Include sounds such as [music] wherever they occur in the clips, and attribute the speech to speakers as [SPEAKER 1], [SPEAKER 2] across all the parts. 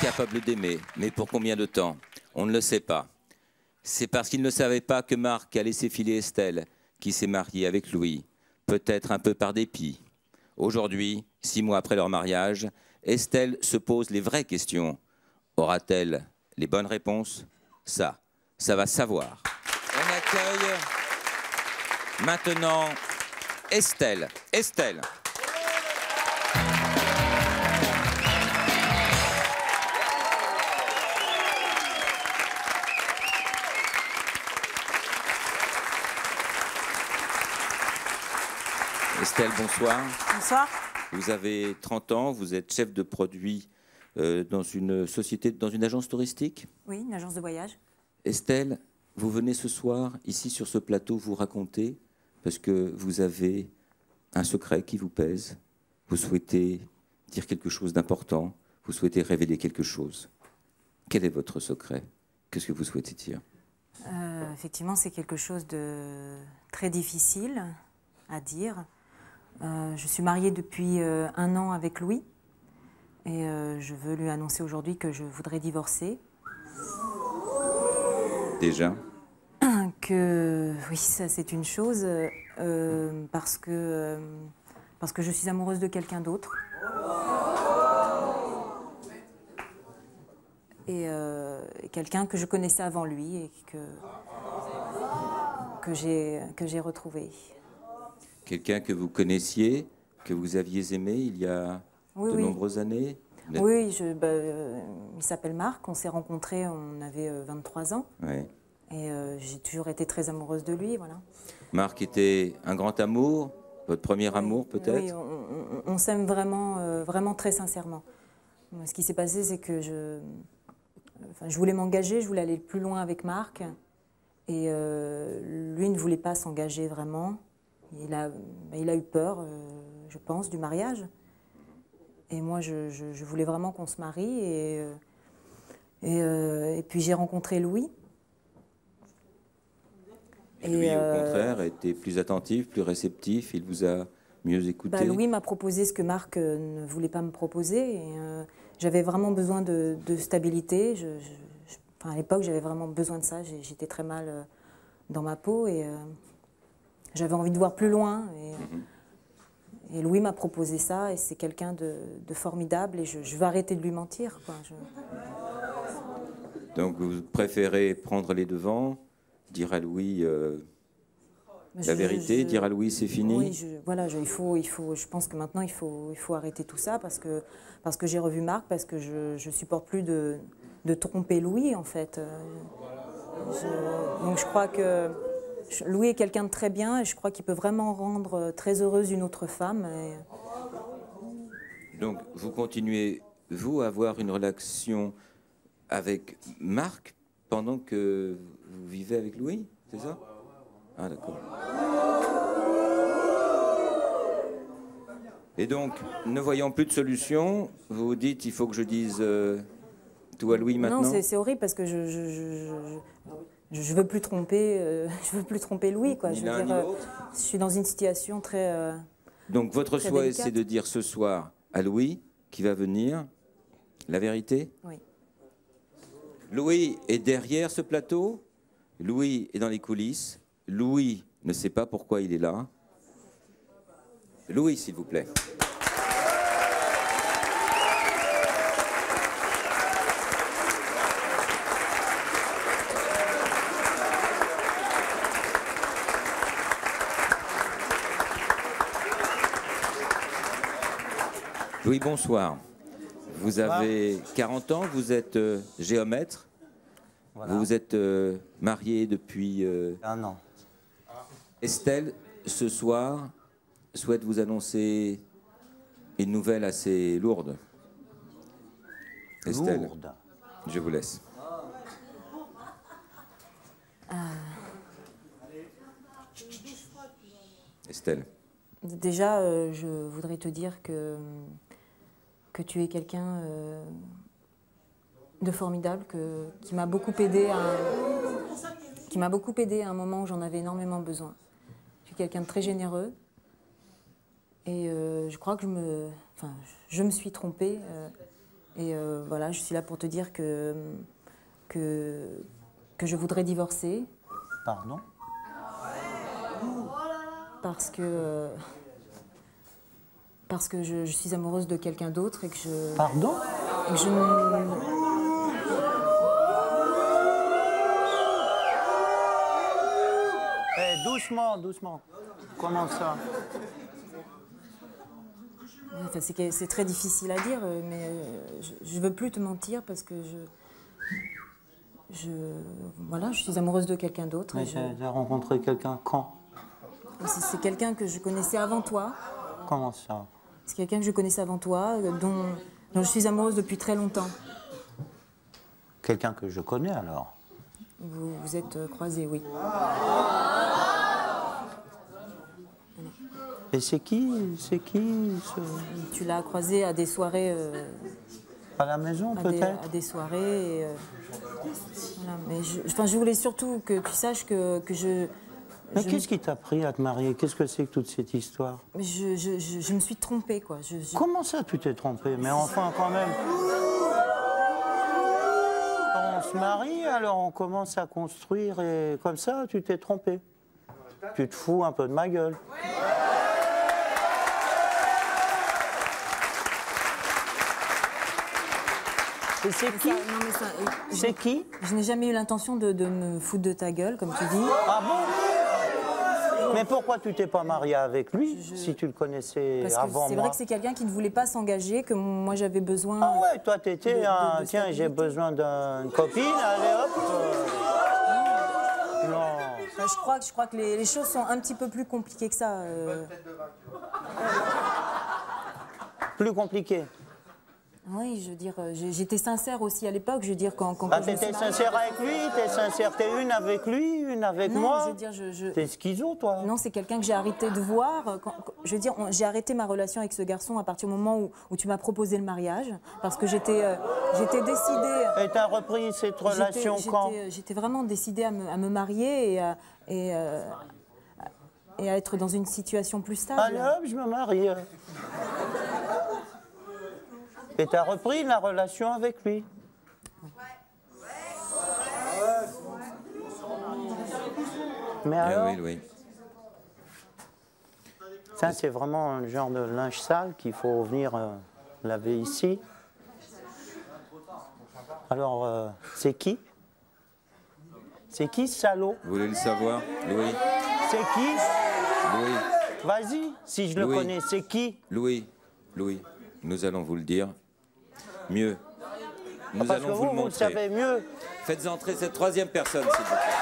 [SPEAKER 1] capable d'aimer, mais pour combien de temps? On ne le sait pas. C'est parce qu'il ne savait pas que Marc a laissé filer Estelle, qui s'est mariée avec Louis, peut-être un peu par dépit. Aujourd'hui, six mois après leur mariage, Estelle se pose les vraies questions. Aura-t-elle les bonnes réponses? Ça, ça va savoir. On accueille maintenant Estelle. Estelle. Estelle, bonsoir.
[SPEAKER 2] Bonsoir.
[SPEAKER 1] Vous avez 30 ans, vous êtes chef de produit euh, dans une société, dans une agence touristique?
[SPEAKER 2] Oui, une agence de voyage.
[SPEAKER 1] Estelle, vous venez ce soir, ici sur ce plateau, vous raconter, parce que vous avez un secret qui vous pèse. Vous souhaitez dire quelque chose d'important, vous souhaitez révéler quelque chose. Quel est votre secret? Qu'est-ce que vous souhaitez dire?
[SPEAKER 2] Euh, effectivement, c'est quelque chose de très difficile à dire. Euh, je suis mariée depuis euh, un an avec Louis et euh, je veux lui annoncer aujourd'hui que je voudrais divorcer.
[SPEAKER 1] Déjà? [clears throat]
[SPEAKER 2] Que oui, ça c'est une chose parce que parce que je suis amoureuse de quelqu'un d'autre. Et quelqu'un que je connaissais avant lui et que que j'ai que j'ai retrouvé.
[SPEAKER 1] Quelqu'un que vous connaissiez, que vous aviez aimé il y a
[SPEAKER 2] Oui,
[SPEAKER 1] de
[SPEAKER 2] oui.
[SPEAKER 1] nombreuses années
[SPEAKER 2] Oui, je, bah, euh, il s'appelle Marc. On s'est rencontrés, on avait euh, 23 ans.
[SPEAKER 1] Ouais.
[SPEAKER 2] Et euh, j'ai toujours été très amoureuse de lui, voilà.
[SPEAKER 1] Marc était un grand amour, votre premier amour peut-être
[SPEAKER 2] Oui, on, on- on s'aime vraiment, euh, vraiment très sincèrement. Ce qui s'est passé, c'est que je, enfin, je voulais m'engager, je voulais aller plus loin avec Marc. Et euh, lui ne voulait pas s'engager vraiment. Il a, il a eu peur, euh, je pense, du mariage. Et moi, je, je- je voulais vraiment qu'on se marie. Et, euh, et, euh, et puis j'ai rencontré Louis.
[SPEAKER 1] Et lui,
[SPEAKER 2] Et,
[SPEAKER 1] au contraire, était plus attentif, plus réceptif, il vous a mieux écouté.
[SPEAKER 2] Bah, Louis m'a proposé ce que Marc ne voulait pas me proposer. et, euh, j'avais vraiment besoin de, de stabilité. Je- enfin, à l'époque, j'avais vraiment besoin de ça. J'étais très mal dans ma peau et j'avais envie de voir plus loin. Et, euh, et Louis m'a proposé ça et c'est quelqu'un de, de formidable et je, je vais arrêter de lui mentir. Quoi. Je-
[SPEAKER 1] Donc vous préférez prendre les devants, dire à Louis euh, la
[SPEAKER 2] je-
[SPEAKER 1] vérité,
[SPEAKER 2] je-
[SPEAKER 1] dire à Louis c'est fini
[SPEAKER 2] Oui, je, voilà, il faut, il faut, je pense que maintenant il faut, il faut arrêter tout ça parce que, parce que j'ai revu Marc, parce que je, je supporte plus de, de tromper Louis en fait. Euh, donc je crois que Louis est quelqu'un de très bien et je crois qu'il peut vraiment rendre euh, très heureuse une autre femme. et-
[SPEAKER 1] Donc vous continuez, vous, à avoir une relation avec Marc pendant que vous vivez avec Louis, c'est ça? Ah d'accord. Et donc, ne voyant plus de solution, vous vous dites, il faut que je dise euh, tout à Louis maintenant?
[SPEAKER 2] non, c'est- c'est horrible parce que je, je, je, je, je veux plus tromper, euh, [laughs] je veux plus tromper Louis quoi. Je veux dire, euh, je suis dans une situation très. euh,
[SPEAKER 1] Donc votre
[SPEAKER 2] Très
[SPEAKER 1] souhait, c'est de dire ce soir à Louis, qui va venir, la vérité
[SPEAKER 2] oui.
[SPEAKER 1] Louis est derrière ce plateau, Louis est dans les coulisses, Louis ne sait pas pourquoi il est là. Louis, s'il vous plaît. Louis, bonsoir. Vous avez 40 ans, vous êtes euh, géomètre,
[SPEAKER 3] Voilà.
[SPEAKER 1] vous vous êtes euh, marié depuis... euh,
[SPEAKER 3] Un an.
[SPEAKER 1] Estelle, ce soir, souhaite vous annoncer une nouvelle assez lourde. Estelle,
[SPEAKER 3] Lourde.
[SPEAKER 1] je vous laisse. Estelle,
[SPEAKER 2] Déjà, euh, je voudrais te dire que, que tu es quelqu'un euh, de formidable, que, qui m'a beaucoup aidé à, qui m'a beaucoup aidé à un moment où j'en avais énormément besoin. Tu es quelqu'un de très généreux. Et euh, je crois que je me, enfin, je me suis trompée. euh, Et voilà, je suis là pour te dire que, que, que je voudrais divorcer
[SPEAKER 3] Pardon?
[SPEAKER 2] Parce que, parce que je, je suis amoureuse de quelqu'un d'autre et que je,
[SPEAKER 3] Pardon
[SPEAKER 2] et que je ne-
[SPEAKER 3] Eh, doucement, doucement. Comment ça
[SPEAKER 2] Enfin, c'est très difficile à dire, euh, mais euh, je ne veux plus te mentir parce que je, je, voilà, je suis amoureuse de quelqu'un d'autre.
[SPEAKER 3] Mais j'ai rencontré quelqu'un quand?
[SPEAKER 2] C'est quelqu'un que je connaissais avant toi.
[SPEAKER 3] Comment ça?
[SPEAKER 2] C'est quelqu'un que je connaissais avant toi, euh, dont, dont je suis amoureuse depuis très longtemps.
[SPEAKER 3] Quelqu'un que je connais alors
[SPEAKER 2] Vous vous êtes euh, croisés, oui.
[SPEAKER 3] Et c'est qui C'est qui ce-
[SPEAKER 2] Tu l'as croisé à des soirées, euh,
[SPEAKER 3] À la maison
[SPEAKER 2] à, des,
[SPEAKER 3] peut-être
[SPEAKER 2] à des soirées. et, euh, voilà. Mais je, enfin, je voulais surtout que tu saches que, que je,
[SPEAKER 3] Mais qu'est-ce qui t'a pris à te marier? Qu'est-ce que c'est que toute cette histoire?
[SPEAKER 2] Je, je- je- je me suis trompée, quoi. Je, je-
[SPEAKER 3] Comment ça tu t'es trompé Mais enfin quand même On se marie, alors on commence à construire et comme ça tu t'es trompé. Tu te fous un peu de ma gueule. Et c'est qui?
[SPEAKER 2] euh,
[SPEAKER 3] C'est qui?
[SPEAKER 2] Je n'ai jamais eu l'intention de, de me foutre de ta gueule, comme tu dis.
[SPEAKER 3] Ah bon? Mais pourquoi tu t'es pas marié avec lui si tu le connaissais
[SPEAKER 2] Parce que
[SPEAKER 3] avant
[SPEAKER 2] c'est
[SPEAKER 3] moi
[SPEAKER 2] vrai que c'est quelqu'un qui ne voulait pas s'engager, que moi j'avais besoin.
[SPEAKER 3] Ah ouais, toi t'étais un
[SPEAKER 2] de
[SPEAKER 3] tiens j'ai besoin d'une copine, allez hop. euh, Non.
[SPEAKER 2] Enfin, je crois que je crois que les, les choses sont un petit peu plus compliquées que ça. euh.
[SPEAKER 3] Plus compliqué.
[SPEAKER 2] Oui, je veux dire, euh, j'étais sincère aussi à l'époque. Je veux dire quand, quand
[SPEAKER 3] Ah, t'étais sincère avec lui, t'es sincère, t'es une avec lui, une avec
[SPEAKER 2] Non,
[SPEAKER 3] moi.
[SPEAKER 2] je veux dire, je, je-
[SPEAKER 3] T'es schizo toi.
[SPEAKER 2] non, c'est quelqu'un que j'ai arrêté de voir. Quand- quand- je veux dire, j'ai arrêté ma relation avec ce garçon à partir du moment où, où tu m'as proposé le mariage, parce que j'étais, euh, j'étais décidée.
[SPEAKER 3] Et t'as repris cette relation quand
[SPEAKER 2] j'étais- J'étais vraiment décidée à me, à me marier et à, et, euh, et à être dans une situation plus stable.
[SPEAKER 3] Allez hop, je me marie. Et t'as repris la relation avec lui. Mais
[SPEAKER 1] Eh
[SPEAKER 3] alors,
[SPEAKER 1] oui, oui.
[SPEAKER 3] ça c'est vraiment un genre de linge sale qu'il faut venir euh, laver ici. Alors, euh, c'est qui? C'est qui ce salaud?
[SPEAKER 1] Vous voulez le savoir? Louis.
[SPEAKER 3] C'est qui?
[SPEAKER 1] Louis.
[SPEAKER 3] Vas-y, si je le connais, c'est qui?
[SPEAKER 1] Louis. Louis, nous allons vous le dire. Mieux. Nous
[SPEAKER 3] Parce que
[SPEAKER 1] allons
[SPEAKER 3] vous,
[SPEAKER 1] vous le
[SPEAKER 3] vous le
[SPEAKER 1] montrer.
[SPEAKER 3] savez mieux.
[SPEAKER 1] Faites entrer cette troisième personne, s'il vous plaît.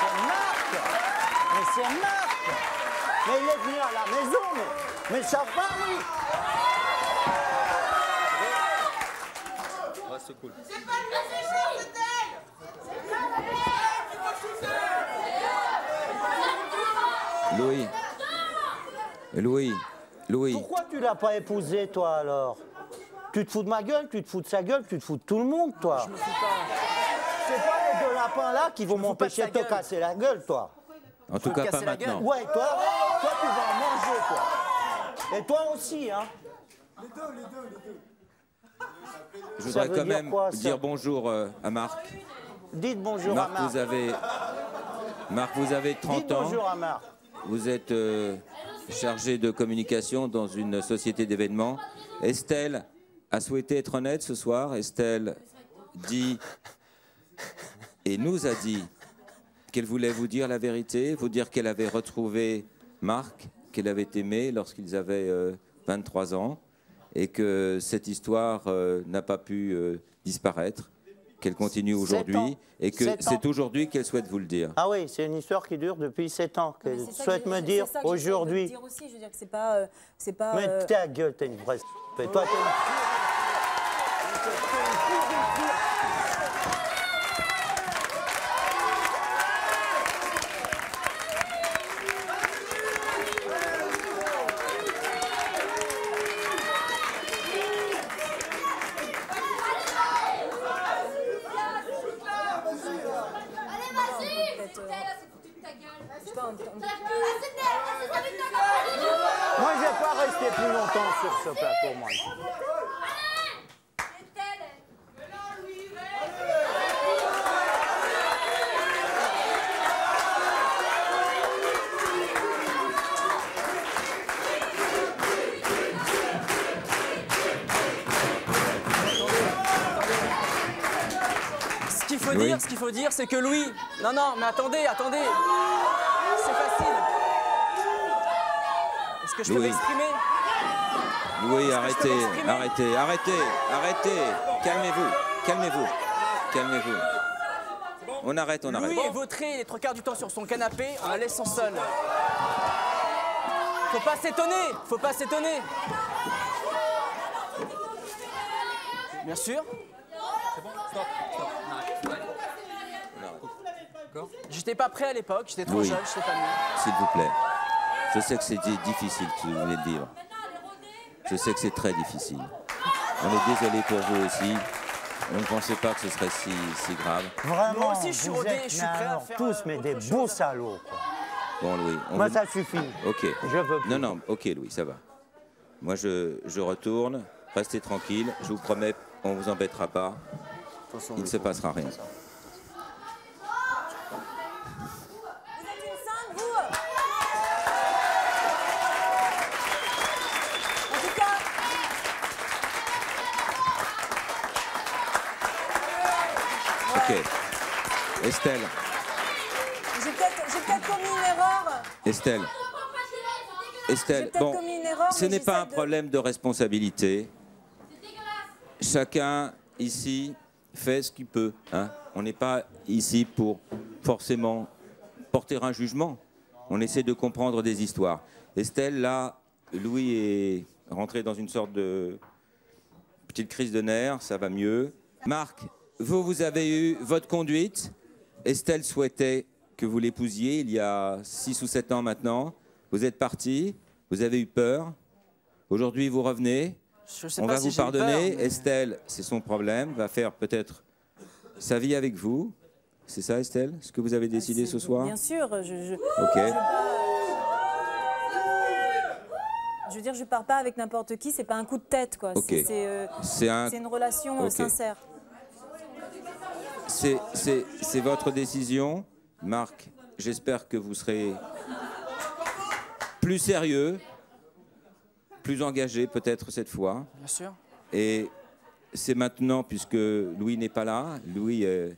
[SPEAKER 3] C'est Marc Mais c'est Marc Mais il est venu à la maison, mais, mais ça va, lui
[SPEAKER 1] Louis. Louis. Louis.
[SPEAKER 3] Pourquoi tu l'as pas épousé, toi, alors? Tu te fous de ma gueule, tu te fous de sa gueule, tu te fous de tout le monde, toi C'est pas les deux lapins là qui vont m'empêcher de te casser la gueule, toi
[SPEAKER 1] En tout cas, pas maintenant.
[SPEAKER 3] Ouais, toi, toi, tu vas en manger, toi Et toi aussi, hein
[SPEAKER 1] Je
[SPEAKER 3] Ça
[SPEAKER 1] voudrais
[SPEAKER 3] veut
[SPEAKER 1] quand
[SPEAKER 3] dire
[SPEAKER 1] même
[SPEAKER 3] quoi, ça?
[SPEAKER 1] dire bonjour euh, à Marc.
[SPEAKER 3] Dites bonjour
[SPEAKER 1] Marc,
[SPEAKER 3] à Marc.
[SPEAKER 1] vous avez, Marc, vous avez 30
[SPEAKER 3] Dites
[SPEAKER 1] ans.
[SPEAKER 3] bonjour à Marc.
[SPEAKER 1] Vous êtes euh, chargé de communication dans une société d'événements. Estelle a souhaité être honnête ce soir. Estelle dit et nous a dit qu'elle voulait vous dire la vérité, vous dire qu'elle avait retrouvé Marc, qu'elle avait aimé lorsqu'ils avaient euh, 23 ans, et que cette histoire euh, n'a pas pu euh, disparaître, qu'elle continue aujourd'hui, et que c'est aujourd'hui qu'elle souhaite vous le dire.
[SPEAKER 3] Ah oui, c'est une histoire qui dure depuis 7 ans,
[SPEAKER 2] Mais
[SPEAKER 3] qu'elle
[SPEAKER 2] c'est
[SPEAKER 3] souhaite
[SPEAKER 2] que
[SPEAKER 3] me dire
[SPEAKER 2] c'est
[SPEAKER 3] aujourd'hui.
[SPEAKER 2] dire aussi, je veux dire que c'est pas, euh, c'est pas.
[SPEAKER 3] Mais
[SPEAKER 2] euh,
[SPEAKER 3] ta gueule, t'es une vraie. toi, longtemps sur ce plateau, moi.
[SPEAKER 4] Ce qu'il faut dire, ce qu'il faut dire, c'est que Louis. Non, non, mais attendez, attendez. C'est facile. Est-ce que je peux m'exprimer?
[SPEAKER 1] Louis, arrêtez, arrêtez, arrêtez, arrêtez. Calmez-vous, calmez-vous, calmez-vous. On arrête, on arrête.
[SPEAKER 4] Louis est vautré les trois quarts du temps sur son canapé en la laissant seule. Faut pas s'étonner, faut pas s'étonner. Bien sûr. J'étais pas prêt à l'époque, j'étais trop
[SPEAKER 1] Oui.
[SPEAKER 4] jeune, j'étais pas mieux.
[SPEAKER 1] S'il vous plaît. Je sais que c'est di- difficile ce que vous venez de vivre. Je sais que c'est très difficile. On est désolé pour vous aussi. On ne pensait pas que ce serait si, si grave.
[SPEAKER 3] Vraiment,
[SPEAKER 4] Moi aussi, je suis rodé,
[SPEAKER 3] êtes
[SPEAKER 4] je suis prêt à
[SPEAKER 3] alors
[SPEAKER 4] faire,
[SPEAKER 3] tous,
[SPEAKER 4] euh,
[SPEAKER 3] mais des beaux salauds. quoi.
[SPEAKER 1] Bon, Louis. On
[SPEAKER 3] Moi,
[SPEAKER 1] vous-
[SPEAKER 3] ça suffit.
[SPEAKER 1] Ok.
[SPEAKER 3] Je veux plus.
[SPEAKER 1] Non, non, ok, Louis, ça va. Moi, je, je retourne. Restez tranquille. Je vous promets, on vous embêtera pas. Il ne se passera rien.
[SPEAKER 2] Vous êtes une sainte, vous En tout cas,
[SPEAKER 1] Ok. Estelle,
[SPEAKER 2] j'ai peut-être commis une erreur.
[SPEAKER 1] Estelle, Estelle. Bon,
[SPEAKER 2] erreur.
[SPEAKER 1] ce n'est pas un
[SPEAKER 2] de-
[SPEAKER 1] problème de responsabilité. Chacun ici fait ce qu'il peut. hein. On n'est pas ici pour forcément porter un jugement. On essaie de comprendre des histoires. Estelle, là, Louis est rentré dans une sorte de petite crise de nerfs, ça va mieux. Marc, vous, vous avez eu votre conduite. Estelle souhaitait que vous l'épousiez il y a 6 ou 7 ans maintenant. Vous êtes parti, vous avez eu peur. Aujourd'hui, vous revenez.
[SPEAKER 4] Je sais
[SPEAKER 1] On
[SPEAKER 4] pas
[SPEAKER 1] va
[SPEAKER 4] si
[SPEAKER 1] vous
[SPEAKER 4] peur,
[SPEAKER 1] pardonner.
[SPEAKER 4] mais-
[SPEAKER 1] Estelle, c'est son problème, va faire peut-être sa vie avec vous. C'est ça, Estelle Ce que vous avez décidé
[SPEAKER 2] C'est-
[SPEAKER 1] ce soir
[SPEAKER 2] Bien sûr, je, je,
[SPEAKER 1] Ok.
[SPEAKER 2] je veux dire, je pars pas avec n'importe qui, c'est pas un coup de tête, quoi.
[SPEAKER 1] Ok.
[SPEAKER 2] C'est- euh,
[SPEAKER 1] un,
[SPEAKER 2] une relation euh, sincère.
[SPEAKER 1] C'est, votre décision, Marc. J'espère que vous serez plus sérieux, plus engagé peut-être cette fois.
[SPEAKER 4] Bien sûr.
[SPEAKER 1] Et c'est maintenant, puisque Louis n'est pas là, Louis euh,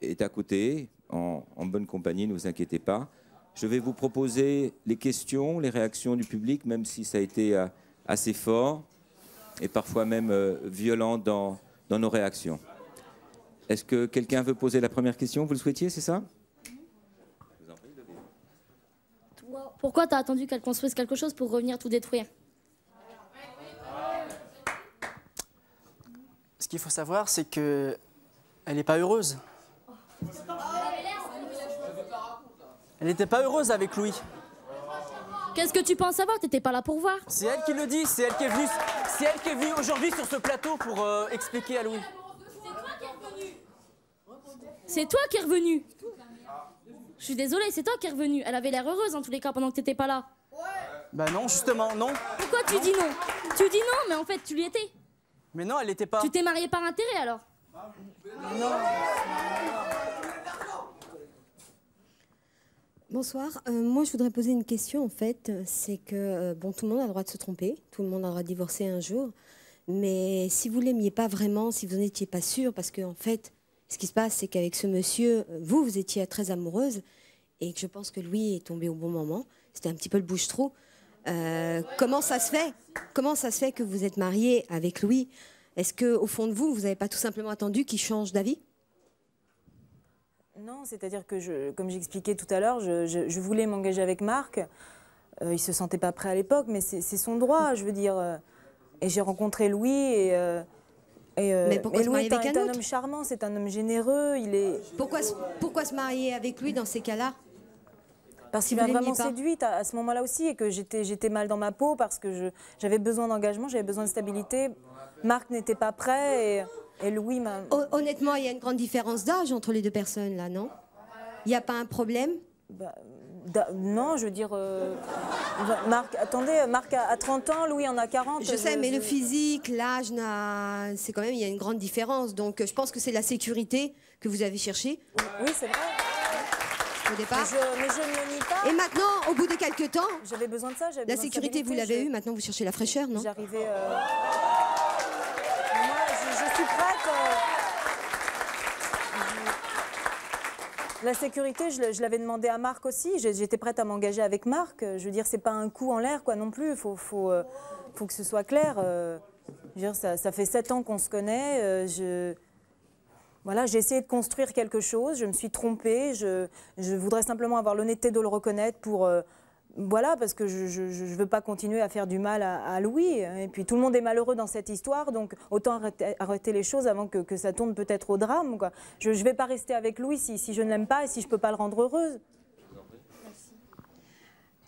[SPEAKER 1] est à côté, en, en bonne compagnie, ne vous inquiétez pas. Je vais vous proposer les questions, les réactions du public, même si ça a été euh, assez fort et parfois même euh, violent dans, dans nos réactions. Est-ce que quelqu'un veut poser la première question? Vous le souhaitiez, c'est ça?
[SPEAKER 5] Pourquoi t'as attendu qu'elle construise quelque chose pour revenir tout détruire?
[SPEAKER 4] Ce qu'il faut savoir, c'est que elle n'est pas heureuse. Elle n'était pas heureuse avec Louis.
[SPEAKER 5] Qu'est-ce que tu penses savoir? T'étais pas là pour voir.
[SPEAKER 4] C'est elle qui le dit, c'est elle qui est venue, c'est elle qui est venue aujourd'hui sur ce plateau pour euh, expliquer à Louis.
[SPEAKER 5] C'est toi qui es revenu. Je suis désolée, c'est toi qui es revenu. Elle avait l'air heureuse en tous les cas pendant que t'étais pas là.
[SPEAKER 4] Bah non, justement, non.
[SPEAKER 5] Pourquoi tu dis non? Tu dis non, mais en fait tu lui étais.
[SPEAKER 4] Mais non, elle n'était pas.
[SPEAKER 5] Tu t'es marié par intérêt alors?
[SPEAKER 6] Bonsoir. Euh, moi, je voudrais poser une question, en fait. C'est que, euh, bon, tout le monde a le droit de se tromper, tout le monde a le droit de divorcer un jour. Mais si vous l'aimiez pas vraiment, si vous n'étiez pas sûr, parce que, en fait, ce qui se passe, c'est qu'avec ce monsieur, euh, vous, vous étiez très amoureuse, et que je pense que Louis est tombé au bon moment. C'était un petit peu le bouche-trou. Euh, comment ça se fait Comment ça se fait que vous êtes mariée avec Louis? Est-ce que, au fond de vous, vous n'avez pas tout simplement attendu qu'il change d'avis?
[SPEAKER 2] Non, c'est-à-dire que, comme j'expliquais tout à l'heure, je, voulais m'engager avec Marc. Euh, il se sentait pas prêt à l'époque, mais c'est son droit, je veux dire. Et j'ai rencontré Louis et. euh, et, euh,
[SPEAKER 6] Mais pourquoi
[SPEAKER 2] et
[SPEAKER 6] se marier avec un
[SPEAKER 2] homme charmant, c'est un homme généreux, il est
[SPEAKER 6] pourquoi, se- pourquoi se marier avec lui dans ces cas-là?
[SPEAKER 2] Parce qu'il m'a vraiment séduite à, à ce moment-là aussi et que j'étais j'étais mal dans ma peau parce que j'avais besoin d'engagement, j'avais besoin de stabilité. Marc n'était pas prêt et, et Louis m'a.
[SPEAKER 6] Hon- Honnêtement, il y a une grande différence d'âge entre les deux personnes, là, non? Il n'y a pas un problème?
[SPEAKER 2] Bah, da- non, je veux dire. euh, Marc, attendez, Marc a, a 30 ans, Louis en a 40.
[SPEAKER 6] Je sais, mais
[SPEAKER 2] je-
[SPEAKER 6] le physique, l'âge, c'est quand même, il y a une grande différence. Donc, euh, je pense que c'est la sécurité que vous avez cherchée
[SPEAKER 2] Oui, c'est vrai.
[SPEAKER 6] au
[SPEAKER 2] Mais
[SPEAKER 6] départ.
[SPEAKER 2] je, mais je ne le nie pas.
[SPEAKER 6] Et maintenant, au bout de quelques temps,
[SPEAKER 2] J'avais besoin de ça.
[SPEAKER 6] la sécurité, vous l'avez eue, maintenant vous cherchez la fraîcheur, non?
[SPEAKER 2] J'arrivais. euh, Moi, je, je suis prête. euh, je- La sécurité, je, l'avais demandé à Marc aussi. J'étais prête à m'engager avec Marc. Je veux dire, c'est pas un coup en l'air, quoi, non plus. Il euh, faut que ce soit clair. euh. Ça, fait sept ans qu'on se connaît. euh. Voilà, j'ai essayé de construire quelque chose, je me suis trompée, je, je voudrais simplement avoir l'honnêteté de le reconnaître pour... voilà, parce que je ne veux pas continuer à faire du mal à, Louis. Et puis tout le monde est malheureux dans cette histoire, donc autant arrêter, les choses avant que, ça tourne peut-être au drame. Je ne vais pas rester avec Louis si, je ne l'aime pas et si je ne peux pas le rendre heureuse.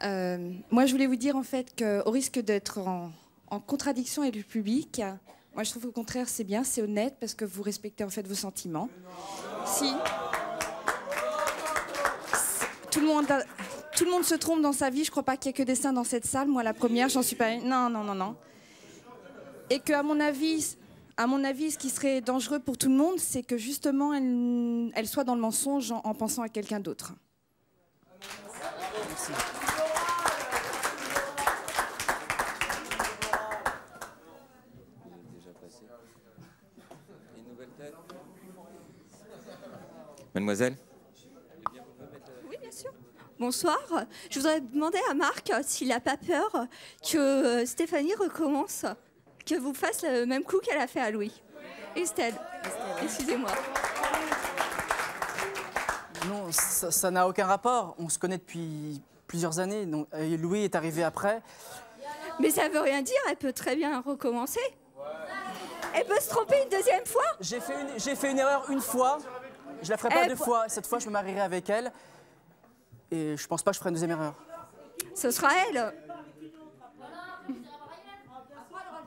[SPEAKER 7] Euh, moi, je voulais vous dire en fait qu'au risque d'être en, contradiction avec le public, moi je trouve au contraire c'est bien, c'est honnête parce que vous respectez en fait vos sentiments. Si tout le monde, tout le monde se trompe dans sa vie, je crois pas qu'il y ait que des saints dans cette salle. Moi, la première, j'en suis pas. Non, non, non, non. Et que à mon avis, à mon avis, ce qui serait dangereux pour tout le monde, c'est que justement elle, soit dans le mensonge en- en pensant à quelqu'un d'autre.
[SPEAKER 1] Mademoiselle?
[SPEAKER 8] Bonsoir. Je voudrais demander à Marc euh, s'il n'a pas peur que euh, Stéphanie recommence, que vous fasse le même coup qu'elle a fait à Louis. Estelle, excusez-moi.
[SPEAKER 4] Non, ça n'a aucun rapport. On se connaît depuis plusieurs années. Donc, et Louis est arrivé après.
[SPEAKER 8] Mais ça veut rien dire, elle peut très bien recommencer. Elle peut se tromper une deuxième fois.
[SPEAKER 4] J'ai fait une, j'ai fait une erreur une fois. Je la ferai pas deux fois. Cette fois, je me marierai avec elle. Et je pense pas que je ferai une deuxième erreur.
[SPEAKER 8] Ce sera elle.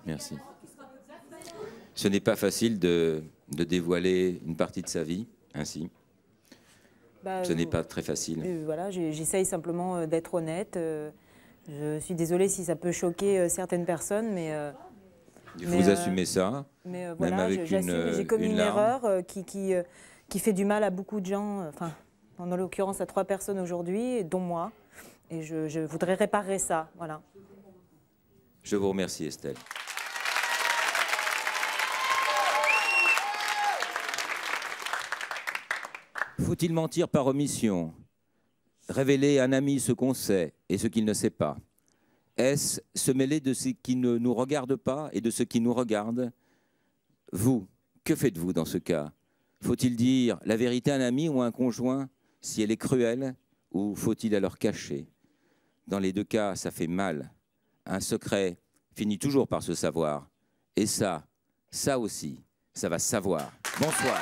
[SPEAKER 1] Merci. Ce n'est pas facile de, de dévoiler une partie de sa vie ainsi.
[SPEAKER 2] Bah,
[SPEAKER 1] Ce n'est
[SPEAKER 2] euh,
[SPEAKER 1] pas très facile.
[SPEAKER 2] euh, voilà, j'essaye simplement euh, d'être honnête. je suis désolée si ça peut choquer certaines personnes, mais... euh,
[SPEAKER 1] Vous
[SPEAKER 2] mais, euh,
[SPEAKER 1] assumez ça
[SPEAKER 2] Mais euh,
[SPEAKER 1] Même
[SPEAKER 2] voilà,
[SPEAKER 1] avec une,
[SPEAKER 2] j'ai commis
[SPEAKER 1] une
[SPEAKER 2] erreur euh, qui, qui, qui fait du mal à beaucoup de gens, euh, enfin, en l'occurrence à trois personnes aujourd'hui, dont moi. Et je, je voudrais réparer ça, voilà.
[SPEAKER 1] Je vous remercie, Estelle. Faut-il mentir par omission? Révéler à un ami ce qu'on sait et ce qu'il ne sait pas? Est-ce se mêler de ce qui ne nous regarde pas et de ce qui nous regarde? Vous, que faites-vous dans ce cas? Faut-il dire la vérité à un ami ou à un conjoint si elle est cruelle ou faut-il alors cacher? Dans les deux cas, ça fait mal. Un secret finit toujours par se savoir. Et ça, ça aussi, ça va savoir. Bonsoir.